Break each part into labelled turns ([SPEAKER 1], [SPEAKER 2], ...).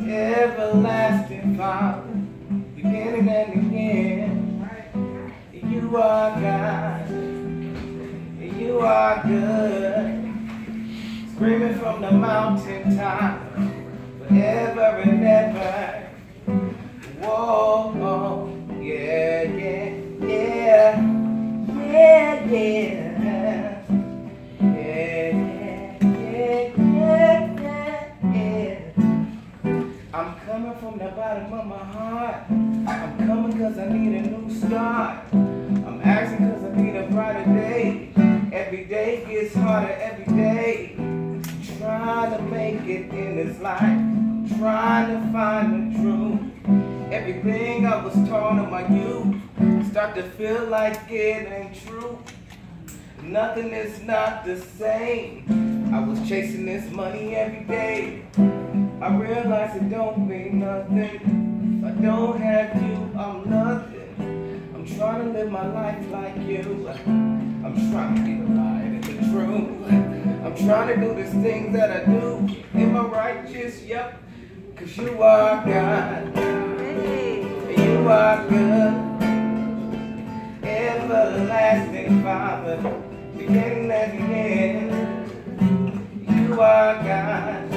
[SPEAKER 1] Everlasting Father, beginning and again. You are God, you are good, screaming from the mountaintop forever and ever. Whoa. My heart. I'm coming cause I need a new start. I'm asking cause I need a brighter day. Every day gets harder every day. Trying to make it in this life. Trying to find the truth. Everything I was taught in my youth start to feel like it ain't true. Nothing is not the same. I was chasing this money every day. I realize it don't mean nothing. If I don't have you, I'm nothing. I'm trying to live my life like you. I'm trying to be the light and the truth. I'm trying to do these things that I do. Am I righteous? Yep. Cause you are God. You are good. Everlasting Father. Beginning and the end. You are God.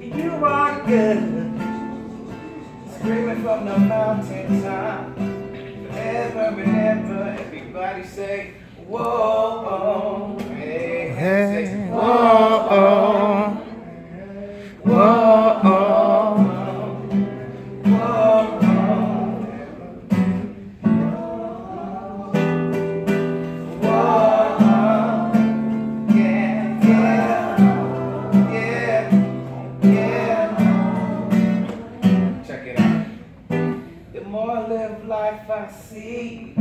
[SPEAKER 1] You are good. Screaming from the mountaintop. Forever and ever. Everybody say, whoa. Oh, hey, hey. Say, whoa. Oh, life, I see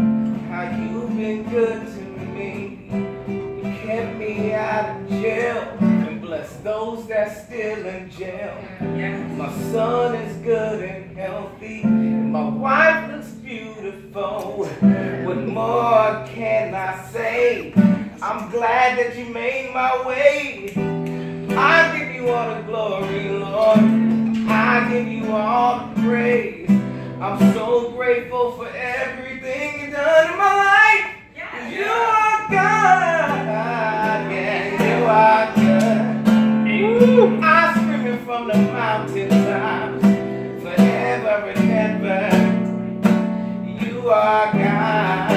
[SPEAKER 1] how you've been good to me. You kept me out of jail and bless those that still in jail. My son is good and healthy, and my wife looks beautiful. What more can I say? I'm glad that you made my way. I give you all the glory, Lord. I give you all the praise. I'm so grateful for everything you've done in my life. Yes. You are God. Yeah, you are good. Ooh, I'm screaming from the mountaintops forever and ever. You are God.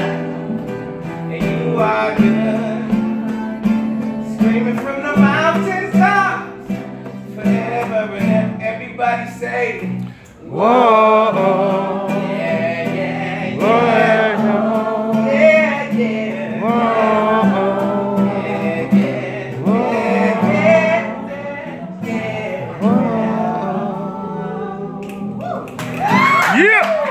[SPEAKER 1] And you are good. Screaming from the mountaintops forever and ever. Everybody say, Whoa. Yeah!